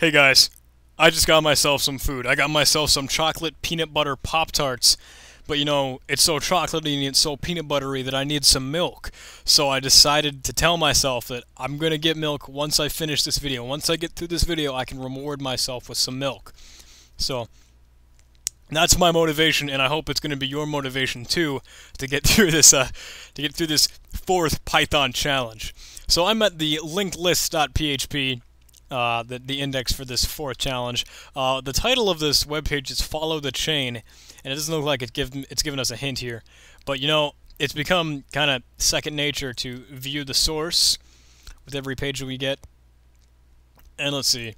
Hey guys, I just got myself some food. I got myself some chocolate peanut butter Pop Tarts. But you know, it's so chocolatey and it's so peanut buttery that I need some milk. So I decided to tell myself that I'm gonna get milk once I finish this video. Once I get through this video, I can reward myself with some milk. So that's my motivation, and I hope it's going to be your motivation too to get through this uh, to get through this fourth Python challenge. So I'm at the linkedlist.php uh, the, the index for this fourth challenge. Uh, the title of this webpage is Follow the Chain, and it doesn't look like it give, it's given us a hint here. But you know, it's become kind of second nature to view the source with every page that we get. And let's see.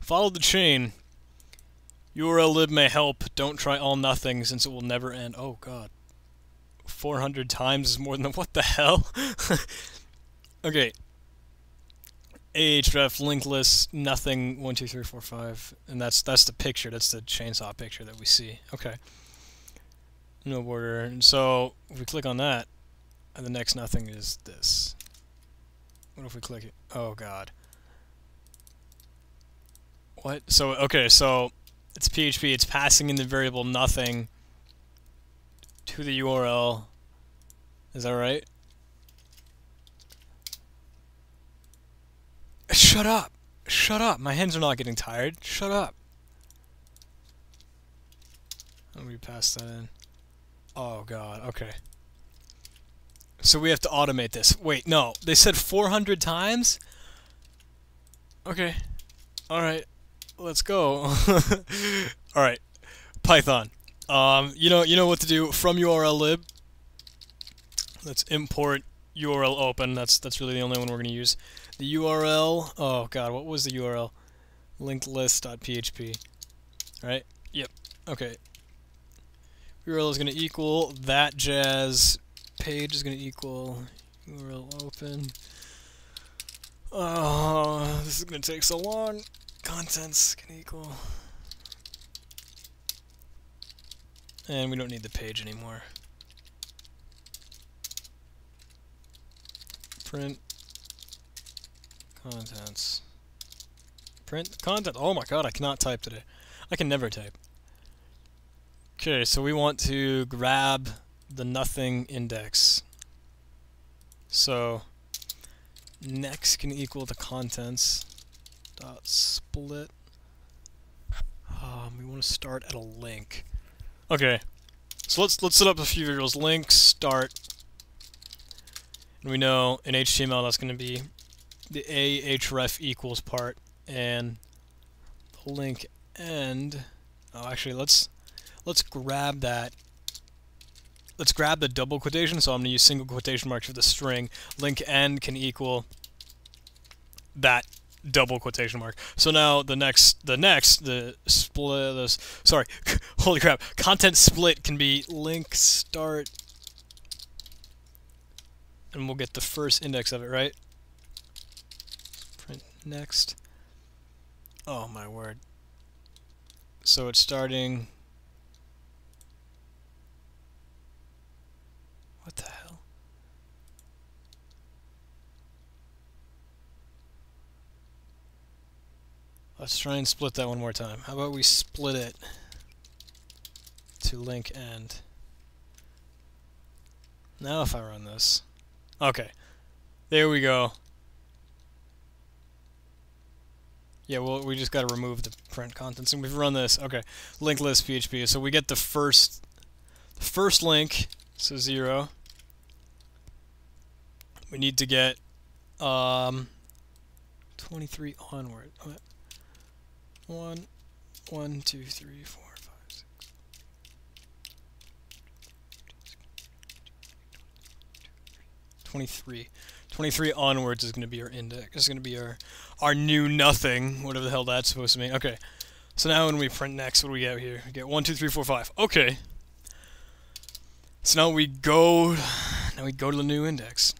Follow the chain. URL lib may help. Don't try all nothing since it will never end. Oh god. 400 times is more than what the hell? okay, ahref linked list nothing one two three four five. And that's that's the picture. That's the chainsaw picture that we see. Okay. No border. And so if we click on that the next nothing is this. What if we click it? Oh god. What? So okay. So it's PHP it's passing in the variable nothing to the URL is that right Shut up! Shut up! My hands are not getting tired. Shut up! Let me pass that in. Oh god, okay. So we have to automate this. Wait, no. They said 400 times? Okay. Alright. Let's go. Alright. Python. Um, you know you know what to do from URL lib. Let's import URL open. That's that's really the only one we're going to use. The URL, oh god, what was the URL? Linked list.php. Right? Yep. Okay. URL is going to equal that jazz page is going to equal URL open. Oh, this is going to take so long. Contents can equal. And we don't need the page anymore. Print Contents. Print content. Oh my god, I cannot type today. I can never type. Okay, so we want to grab the nothing index. So next can equal the contents dot split. Um, we want to start at a link. Okay, so let's let's set up a few variables. Link start, and we know in HTML that's going to be the ahref equals part and the link end. Oh, actually, let's let's grab that. Let's grab the double quotation. So I'm going to use single quotation marks for the string. Link end can equal that double quotation mark. So now the next, the next, the split, this, sorry, holy crap, content split can be link start, and we'll get the first index of it, right? Next. Oh my word. So it's starting... What the hell? Let's try and split that one more time. How about we split it to link end. Now if I run this. Okay. There we go. Yeah, well, we just got to remove the print contents, and we've run this. Okay, link list PHP. So we get the first, the first link, so zero. We need to get um, 23 onward. One, one, two, three, four, six. 23. 23 onwards is going to be our index. Is going to be our our new nothing, whatever the hell that's supposed to mean. Okay. So now when we print next, what do we get here? We get 1, 2, 3, 4, 5. Okay. So now we go, now we go to the new index.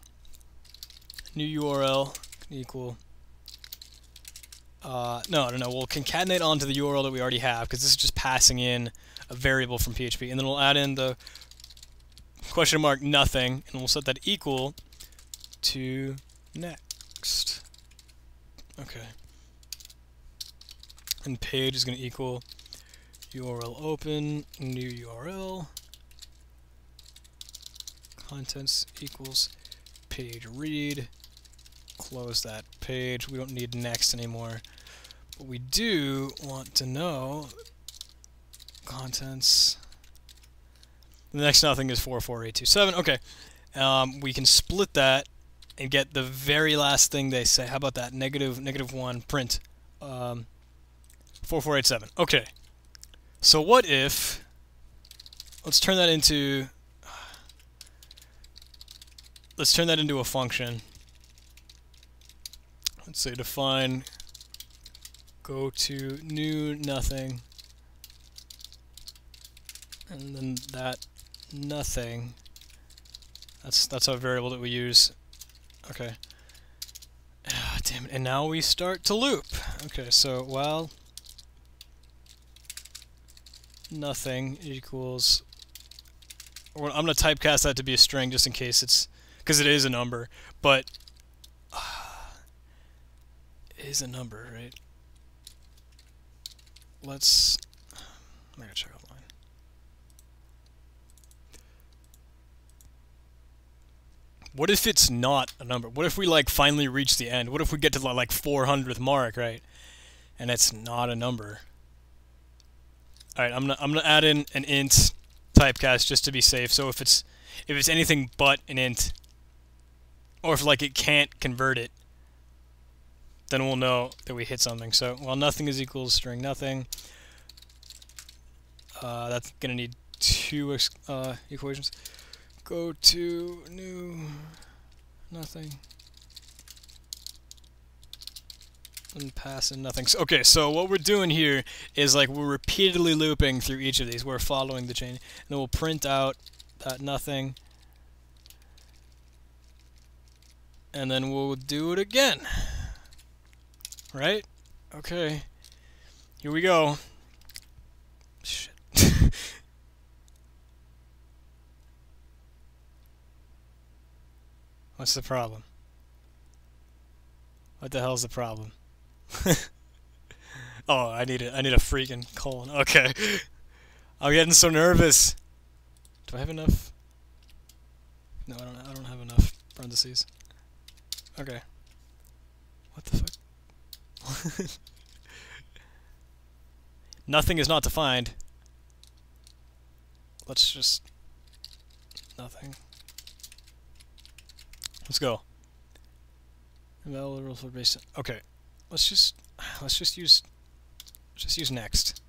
New URL equal, uh, no, no, no, we'll concatenate onto the URL that we already have, because this is just passing in a variable from PHP, and then we'll add in the question mark nothing, and we'll set that equal to next. Okay. and page is going to equal URL open, new URL, contents equals page read, close that page. We don't need next anymore. But we do want to know contents. The next nothing is 44827. Okay. Um, we can split that and get the very last thing they say. How about that? Negative, negative 1, print. Um, 4487. Okay. So what if... Let's turn that into... Let's turn that into a function. Let's say define go to new nothing and then that nothing that's that's a variable that we use okay. Ah, damn it. And now we start to loop. Okay so while nothing equals or I'm gonna typecast that to be a string just in case it's because it is a number but uh, it is a number right? Let's I'm gonna check What if it's not a number? What if we like finally reach the end? What if we get to like 400th mark, right? And it's not a number. All right, I'm gonna I'm gonna add in an int typecast just to be safe. So if it's if it's anything but an int, or if like it can't convert it, then we'll know that we hit something. So while nothing is equal to string nothing, uh, that's going to need two uh, equations. Go to new nothing and pass in nothing. So, okay, so what we're doing here is like we're repeatedly looping through each of these. We're following the chain. And then we'll print out that nothing. And then we'll do it again. Right? Okay. Here we go. What's the problem? What the hell's the problem? oh, I need a I need a freaking colon. Okay. I'm getting so nervous. Do I have enough? No, I don't I don't have enough parentheses. Okay. What the fuck? Nothing is not defined. Let's just... Nothing. Let's go. Invalid for base. Okay. Let's just... Let's just use... Just use next.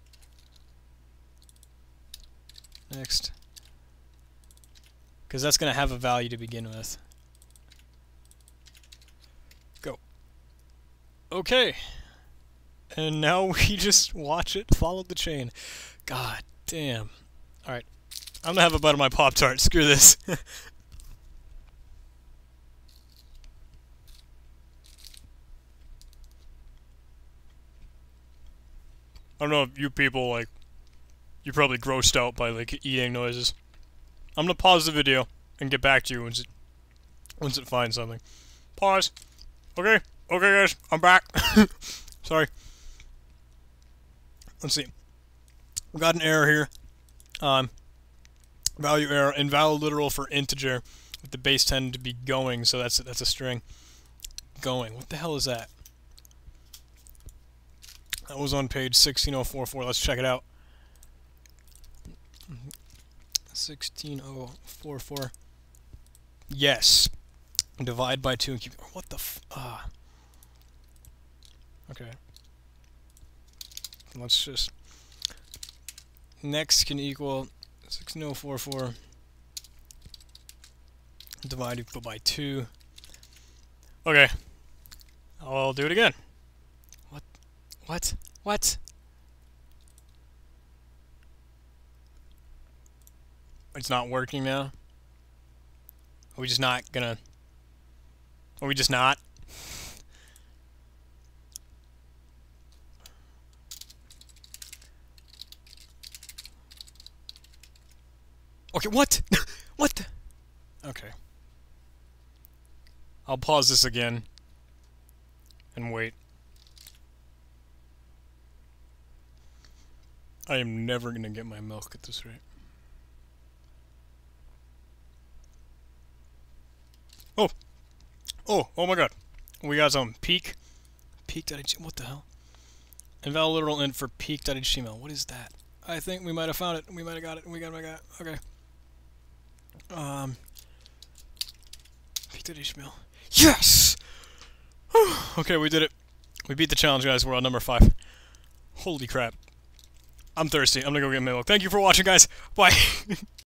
Next. Because that's going to have a value to begin with. Go. Okay. And now we just watch it follow the chain. God damn. Alright. I'm gonna have a bite of my Pop-Tart. Screw this. I don't know if you people, like, you're probably grossed out by, like, eating noises. I'm gonna pause the video and get back to you once it, once it finds something. Pause. Okay. Okay, guys, I'm back. Sorry. Let's see. We got an error here. Um, value error, invalid literal for integer, with the base 10 to be going, so that's that's a string. Going. What the hell is that? That was on page 16044. Let's check it out. 16044. Yes. Divide by 2 and keep... What the f... Ah. Okay. Let's just... Next can equal 6044 divided by 2. Okay. I'll do it again. What? What? It's not working now? Are we just not gonna... Are we just not? Okay, what? what the? Okay. I'll pause this again. And wait. I am never gonna get my milk at this rate. Oh! Oh, oh my god. We got some peak. Peak.html. What the hell? Invalid literal int for peak.html. What is that? I think we might have found it. We might have got it. We got it. We got it. Okay. Um. Peak.html. Yes! okay, we did it. We beat the challenge, guys. We're on number five. Holy crap. I'm thirsty. I'm gonna go get milk. Thank you for watching, guys. Bye.